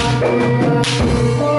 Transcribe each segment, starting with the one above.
Música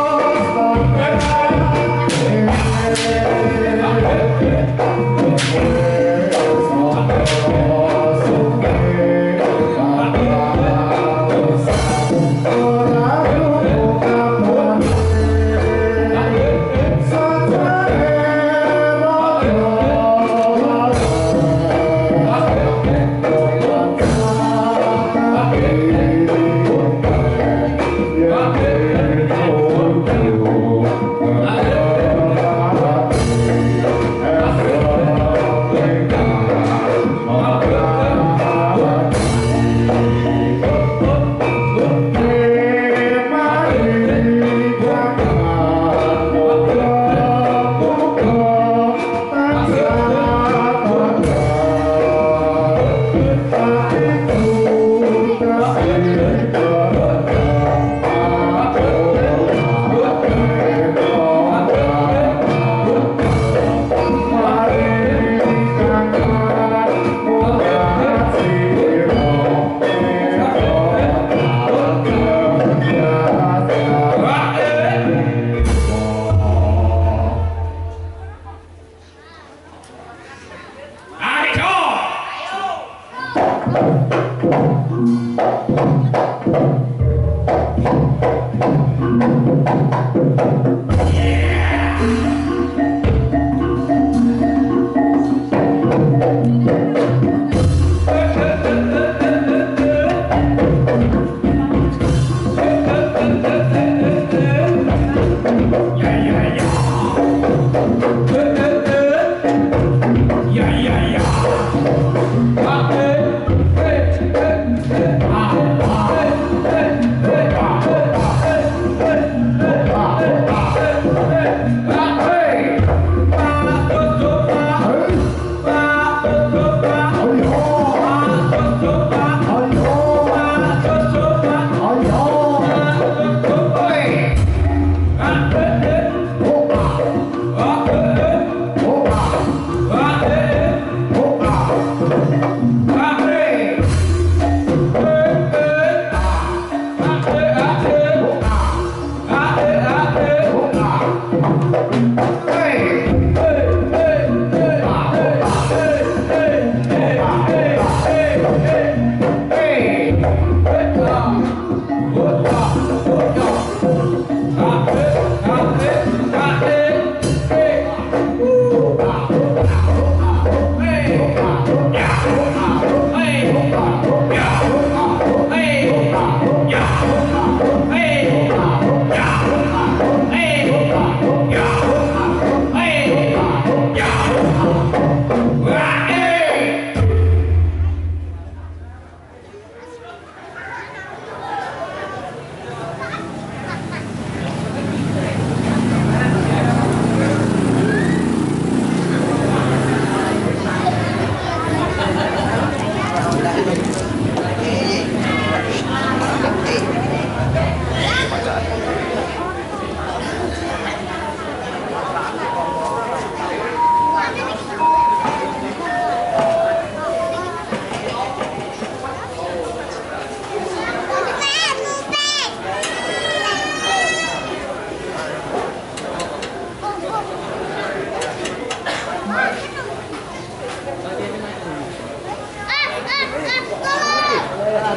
Thank you.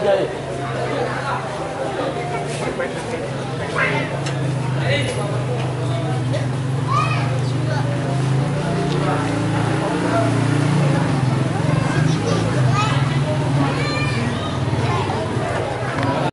家。